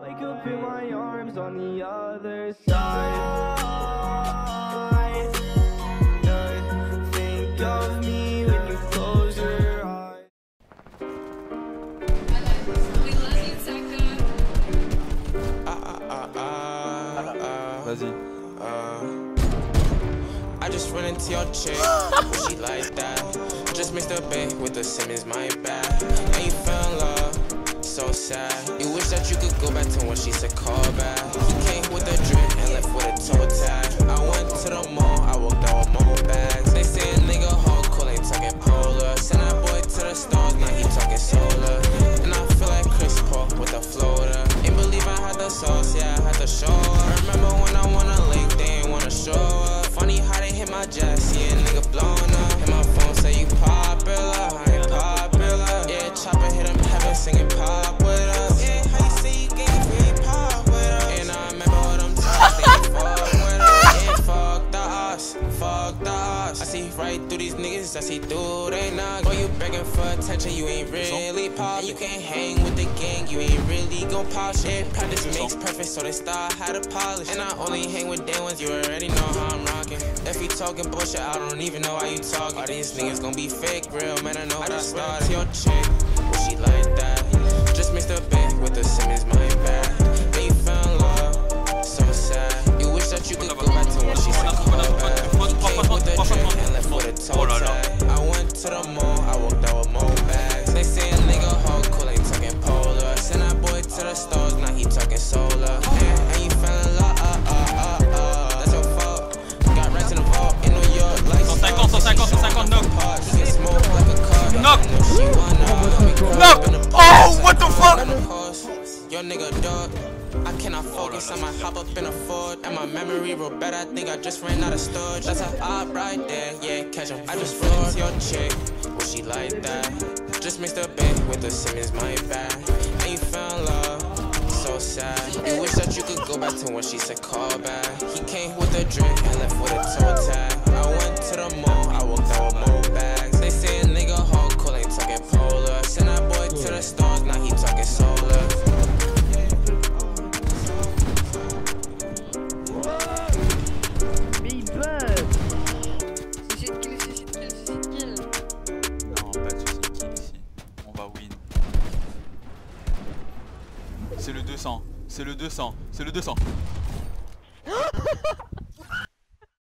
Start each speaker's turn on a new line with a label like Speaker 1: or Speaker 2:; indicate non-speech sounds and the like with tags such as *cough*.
Speaker 1: Wake up in my arms on the other side. Yeah, Think of me when you close your eyes.
Speaker 2: We love you, Tekka.
Speaker 3: Vas-y.
Speaker 4: I just run into your chick, *gasps* she like that. Just mixed up bait with the Simmons, my bad. And you fell in love, so sad. Go back to when she said call back. Right through these niggas, I see through they knock. Boy, you begging for attention, you ain't really pop. You can't mm-hmm. hang with the gang, you ain't really gon' pop shit. Practice makes perfect, so they start how to polish. And I only hang with day ones, you already know how I'm rocking. If you talking bullshit, I don't even know how you talking. All these niggas gon' be fake, real man. I know I just started your chick, she like that. Just mixed up with the Simmons, my Yo, nigga, dog. I cannot focus, I might hop up in a Ford. And my memory real bad, I think I just ran out of storage. That's a op right there, yeah, catch 'em. I just into your chick, well, she like that. Just mixed up bait with the Simmons, my bad. And you fell in love, so sad. You wish that you could go back to when she said call back. He came with a drink and left with a toe tag.
Speaker 3: C'est le 200. C'est le 200. C'est le 200. *laughs*